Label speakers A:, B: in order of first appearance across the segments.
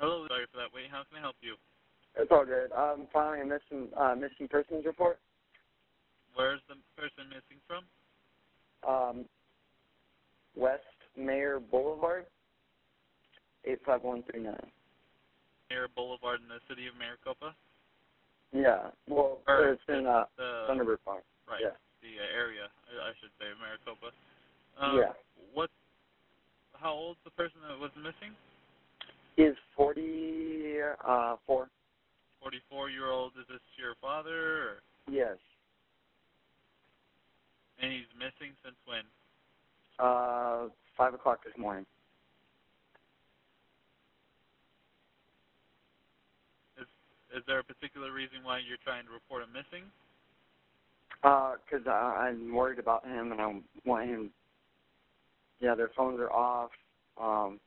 A: Hello, sorry for that wait. How can I help you?
B: It's all good. I'm filing a missing uh, missing persons report.
A: Where's the person missing from?
B: Um, West Mayor Boulevard, eight five one three nine.
A: Mayor Boulevard in the city of Maricopa?
B: Yeah. Well,
A: Or
B: it's in uh,
A: the
B: Thunderbird Park.
A: right,
B: Yeah.
A: the uh, area, I I should say, Maricopa. Um,
B: yeah.
A: What? How old's the person that was missing?
B: Uh four.
A: Forty-four year old. Is this your father? Or,
B: Yes.
A: and he's missing since when?
B: Uh, five o'clock this morning.
A: Is is there a particular reason why you're trying to report him missing?
B: Uh, 'cause I, I'm worried about him and I want him. Yeah, their phones are off. Um,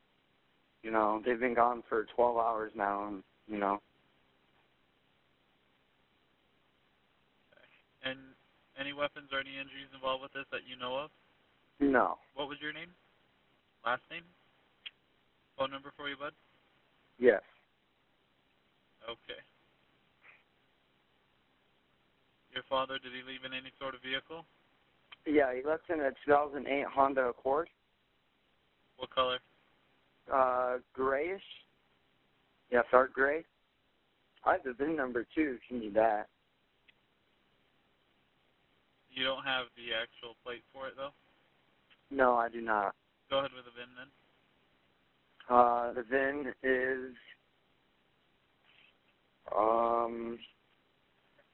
B: you know, they've been gone for 12 hours now, and you know.
A: And any weapons or any injuries involved with this that you know of?
B: No.
A: What was your name? Last name? Phone number for you, bud?
B: Yes.
A: Okay. Your father, did he leave in any sort of vehicle?
B: Yeah, he left in a 2008 Honda Accord,
A: What color?
B: uh, grayish. Yeah, dark gray. I have the VIN number too, if you need that.
A: You don't have the actual plate for it, though?
B: No, I do not.
A: Go ahead with the VIN then.
B: Uh, the VIN is, um,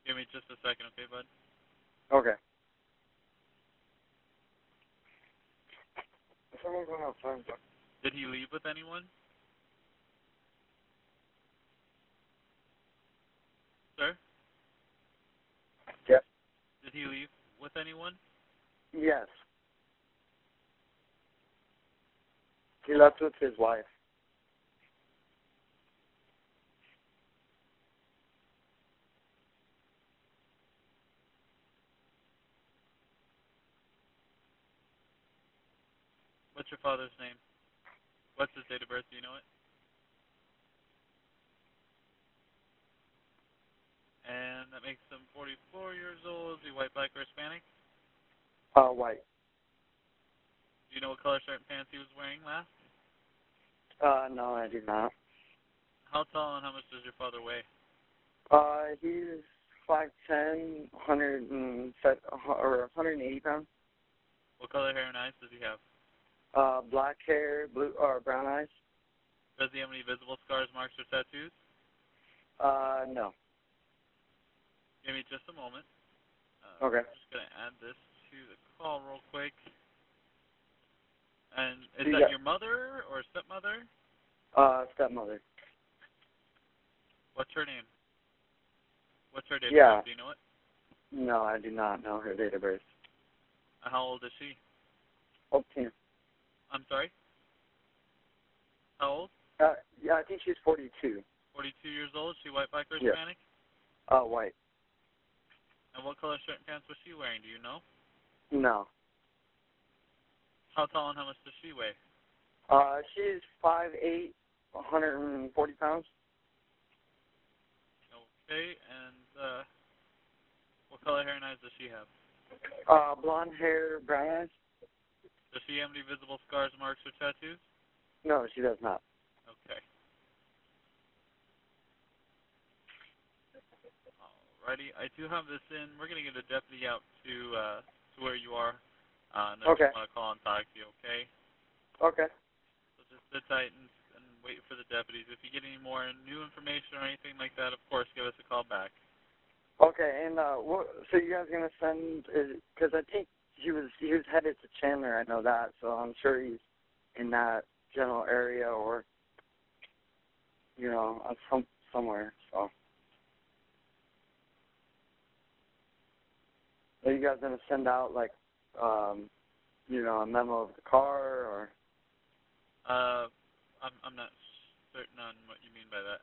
A: Give me just a second, okay, bud?
B: okay. Is someone going outside?
A: Did he leave with anyone? Sir?
B: Yes.
A: Did he leave with anyone?
B: Yes. He left with his wife.
A: What's your father's name? What's his date of birth? Do you know it? And that makes him 44 years old. Is he white, black, or Hispanic?
B: Uh, white.
A: Do you know what color shirt and pants he was wearing last?
B: Uh, no, I do not.
A: How tall and how much does your father weigh?
B: Uh, he's five ten, hundred and set or hundred and eighty pounds.
A: What color hair and eyes does he have?
B: Uh, black hair, blue or brown eyes.
A: Does he have any visible scars, marks, or tattoos?
B: Uh, no.
A: Give me just a moment. Uh,
B: Okay.
A: I'm just going to add this to the call real quick. And is that your mother or stepmother?
B: Uh, stepmother.
A: What's her name? What's her date
B: Yeah.
A: of birth? Do you know it?
B: No, I do not know her date of birth.
A: How old is she?
B: Okay.
A: I'm sorry? How old?
B: Uh, yeah, I think she's forty-two.
A: 42 years old. Is she white, black, or
B: Yeah. Uh, white.
A: And what color shirt and pants was she wearing? Do you know?
B: No.
A: How tall and how much does she weigh?
B: Uh, she's five eight, hundred and forty pounds.
A: Okay, and uh, what color hair and eyes does she have?
B: Uh, blonde hair, brown eyes.
A: Does she have any visible scars, marks, or tattoos?
B: No, she does not.
A: Okay. Alrighty, I do have this in. We're gonna get a deputy out to uh, to where you are. Uh, and then
B: Okay.
A: I'm gonna call and talk to you. Okay.
B: Okay.
A: So just sit tight and, and wait for the deputies. If you get any more new information or anything like that, of course, give us a call back.
B: Okay, and uh, what? So you guys gonna send? Because I think he was he was headed to Chandler. I know that, so I'm sure he's in that general area or you know uh, some somewhere. So. Are you guys gonna send out like, um, you know, a memo of the car or?
A: Uh, I'm I'm not certain on what you mean by that.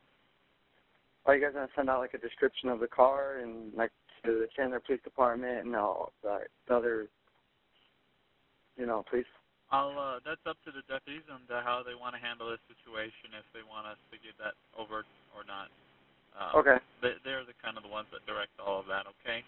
B: Are you guys gonna send out like a description of the car and like to the Chandler Police Department and all the, the other, you know, police?
A: I'll uh, that's up to the deputies and uh, how they want to handle this situation. If they want us to give that over or not. Um,
B: Okay.
A: They, they're the kind of the ones that direct all of that. Okay.